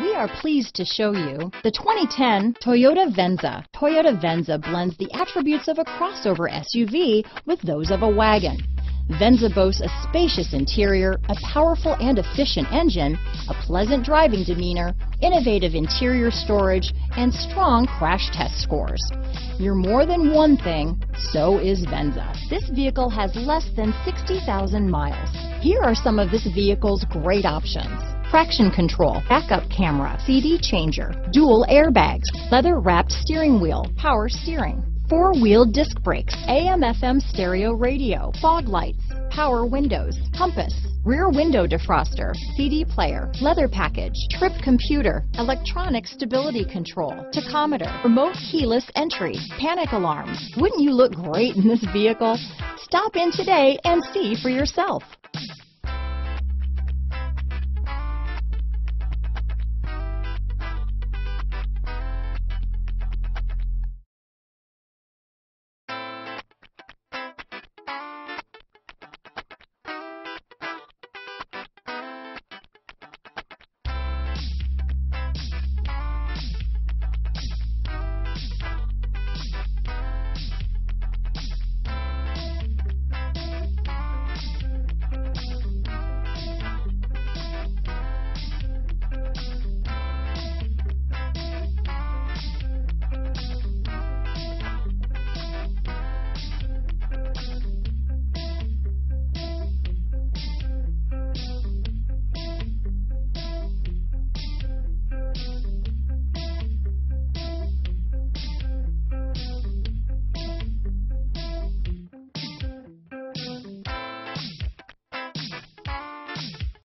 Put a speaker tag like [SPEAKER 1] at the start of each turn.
[SPEAKER 1] We are pleased to show you the 2010 Toyota Venza. Toyota Venza blends the attributes of a crossover SUV with those of a wagon. Venza boasts a spacious interior, a powerful and efficient engine, a pleasant driving demeanor, innovative interior storage, and strong crash test scores. You're more than one thing, so is Venza. This vehicle has less than 60,000 miles. Here are some of this vehicle's great options. Traction control, backup camera, CD changer, dual airbags, leather wrapped steering wheel, power steering, four-wheel disc brakes, AM FM stereo radio, fog lights, power windows, compass, rear window defroster, CD player, leather package, trip computer, electronic stability control, tachometer, remote keyless entry, panic alarm. Wouldn't you look great in this vehicle? Stop in today and see for yourself.